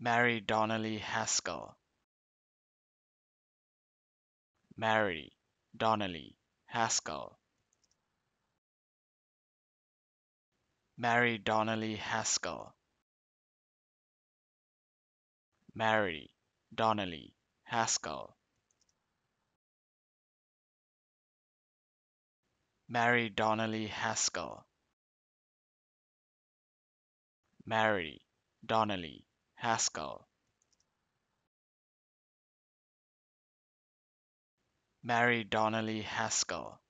Mary Donnelly Haskell. Mary Donnelly Haskell. Mary Donnelly Haskell. Mary Donnelly Haskell. Mary Donnelly Haskell. Mary Donnelly Haskell. Mary Donnelly Haskell